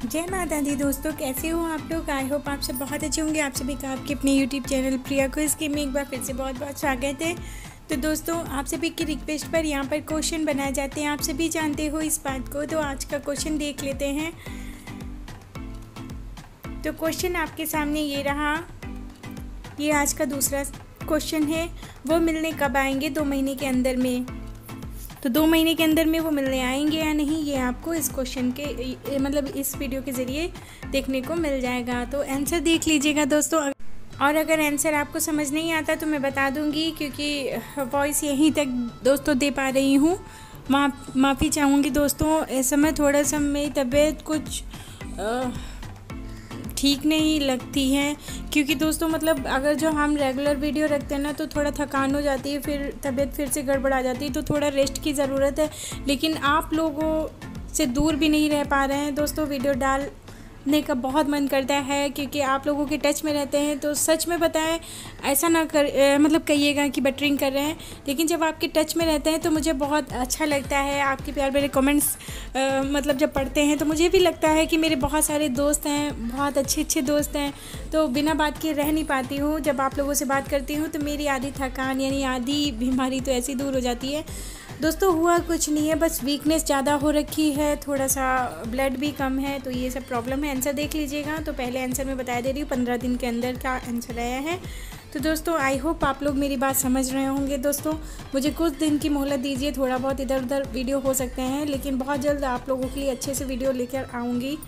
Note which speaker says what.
Speaker 1: जय माता दी दोस्तों, कैसे हो आप लोग? आई होप आप सब बहुत अच्छे होंगे। आप सभी का आपके अपने यूट्यूब चैनल प्रिया को इसके में एक बार फिर से बहुत बहुत स्वागत है। तो दोस्तों, आप सभी की रिक्वेस्ट पर यहाँ पर क्वेश्चन बनाए जाते हैं। आप सभी जानते हो इस बात को तो आज का क्वेश्चन देख लेते हैं। तो क्वेश्चन आपके सामने ये रहा। ये आज का दूसरा क्वेश्चन है। वो मिलने कब आएँगे? दो महीने के अंदर में। तो दो महीने के अंदर में वो मिलने आएँगे या नहीं ये आपको इस क्वेश्चन के मतलब इस वीडियो के ज़रिए देखने को मिल जाएगा। तो आंसर देख लीजिएगा दोस्तों। और अगर आंसर आपको समझ नहीं आता तो मैं बता दूँगी क्योंकि वॉइस यहीं तक दोस्तों दे पा रही हूँ। माफ़ी चाहूँगी दोस्तों इस समय थोड़ा सा मेरी तबीयत कुछ आ, ठीक नहीं लगती हैं। क्योंकि दोस्तों मतलब अगर जो हम रेगुलर वीडियो रखते हैं ना तो थोड़ा थकान हो जाती है, फिर तबीयत फिर से गड़बड़ा जाती है तो थोड़ा रेस्ट की ज़रूरत है। लेकिन आप लोगों से दूर भी नहीं रह पा रहे हैं। दोस्तों वीडियो डाल ने का बहुत मन करता है क्योंकि आप लोगों के टच में रहते हैं तो सच में बताएँ ऐसा ना कर ए, मतलब कहिएगा कि बटरिंग कर रहे हैं। लेकिन जब आपके टच में रहते हैं तो मुझे बहुत अच्छा लगता है आपके प्यार मेरे कमेंट्स मतलब जब पढ़ते हैं तो मुझे भी लगता है कि मेरे बहुत सारे दोस्त हैं बहुत अच्छे अच्छे दोस्त हैं। तो बिना बात के रह नहीं पाती हूँ। जब आप लोगों से बात करती हूँ तो मेरी आधी थकान यानी आधी बीमारी तो ऐसी दूर हो जाती है। दोस्तों, हुआ कुछ नहीं है, बस वीकनेस ज़्यादा हो रखी है थोड़ा सा ब्लड भी कम है तो ये सब प्रॉब्लम है। आंसर देख लीजिएगा तो पहले आंसर मैं बता दे रही हूँ, पंद्रह दिन के अंदर क्या आंसर आया है। तो दोस्तों आई होप आप लोग मेरी बात समझ रहे होंगे। दोस्तों, मुझे कुछ दिन की मोहलत दीजिए, थोड़ा बहुत इधर उधर वीडियो हो सकते हैं, लेकिन बहुत जल्द आप लोगों के लिए अच्छे से वीडियो लेकर आऊँगी।